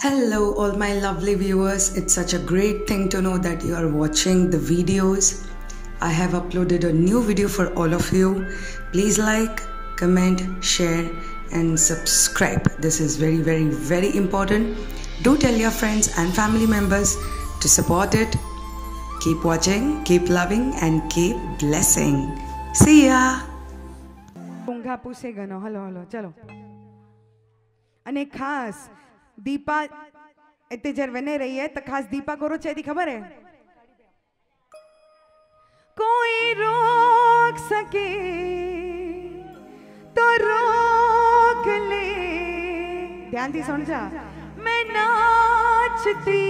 Hello, all my lovely viewers. It's such a great thing to know that you are watching the videos. I have uploaded a new video for all of you. Please like, comment, share, and subscribe. This is very, very, very important. Do tell your friends and family members to support it. Keep watching, keep loving, and keep blessing. See ya! ઊંઘા પૂસે ગનો hello hello ચલો અને ખાસ દીપા એટલે જ્યારે વને રહી है तो खास दीपा करो चाहिए खबर है कोई रोक सके तो रोक ले ध्यान थी सुन जा मैं नाचती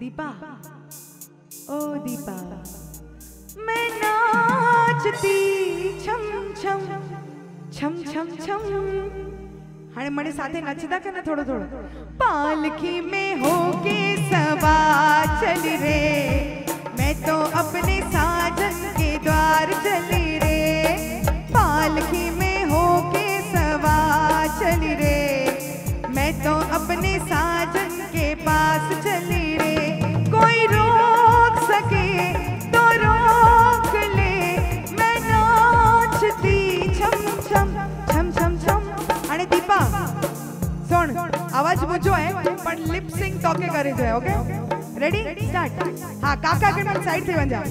दीपा ओ दीपा मैं नाचती छम छम छम छम छम हाणे मणे साथे नचदा के ना थोड़ो थोड़ो? पालकी में होके सवार चल रे। मैं तो अपने साजन के द्वार चली रे। पालकी में होके सवार चल रे। मैं तो अपने आवाज़ मुझो है? पर लिप सिंग तोके करे जो है ओके रेडी स्टार्ट हाँ, काका के मन साइड से बन जा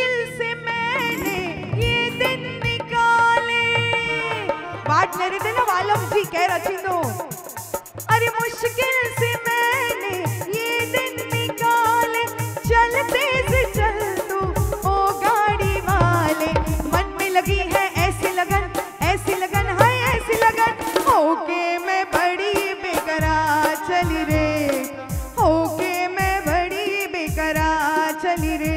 मुश्किल से मैंने ये दिन निकाले। वाट मेरे दिन वालम जी कह रची तो। अरे मुश्किल से मैंने ये दिन निकाले। चलते से चल तू, ओ गाड़ी वाले। मन में लगी है ऐसी लगन ऐसी लगन है ऐसी लगन। ओके मैं बड़ी बेकरार चली रे। ओके मैं बड़ी बेकरार चली रे।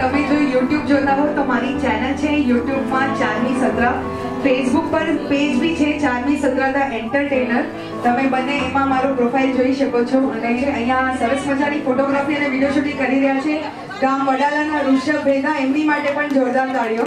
તમે જો યુટ્યુબ જોતા હો તો મારી ચેનલ છે યુટ્યુબમાં ચારમી સત્ર. ફેસબુક પર પેજ બી છે ચારમી સત્ર ધ એન્ટરટેનર તમે બંને એમાં મારો પ્રોફાઇલ જોઈ શકો છો. અને અહીંયા સરસ મજાની ફોટોગ્રાફી અને વીડિયો શૂટિંગ કરી રહ્યા છે. ગામ વડાલાના ઋષભ ભેદા એમની માટે પણ જોરદાર તાળીઓ.